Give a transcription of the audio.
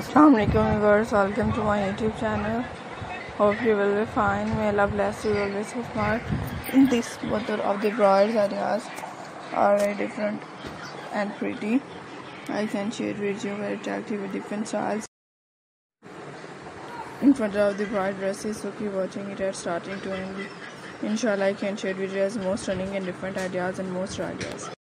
Assalamualaikum viewers, welcome to my YouTube channel. Hope you will be fine. May Allah bless you always so smart. This photo of the bride's ideas are very different and pretty. I can share with you very attractive with different styles. In front of the bride dresses, so keep watching it at starting to end. Inshallah, I can share with you as most stunning and different ideas and most ideas.